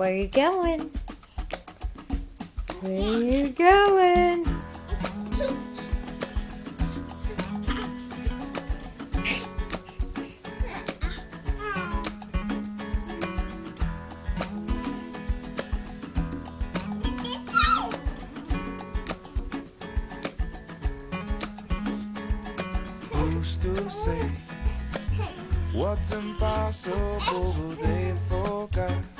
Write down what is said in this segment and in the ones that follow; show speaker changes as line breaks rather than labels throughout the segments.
Where are you going? Where are you going?
Who's to say what's impossible they forgot?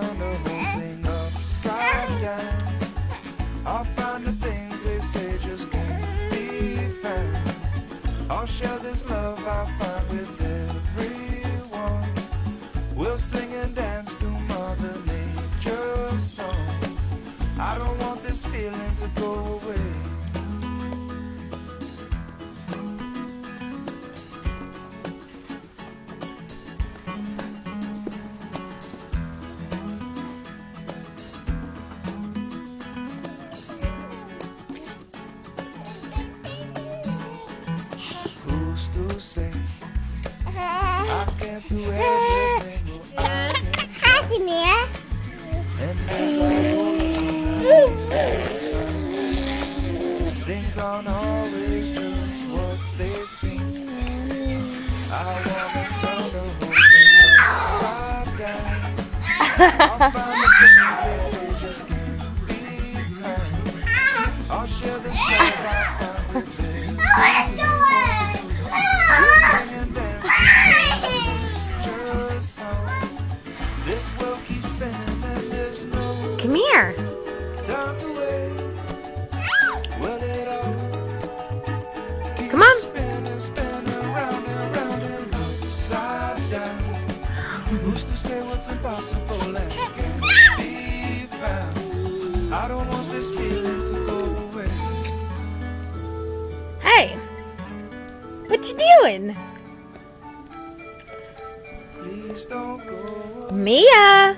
love I find with everyone. We'll sing and dance to Mother Nature's songs. I don't want this feeling to go away. To say I can't do everything? Well, I can
Hi, Mia.
And as I things aren't always just what they seem. I wanna turn the whole thing upside down. I'll find the things they say just can't
Come here.
time to wait. Well, it all keeps
Come on.
spinning, spinning round and round and upside down. Who's to say what's impossible and can't be found? I don't want this feeling to go away.
Hey. What you doing?
Please don't go away.
Mia.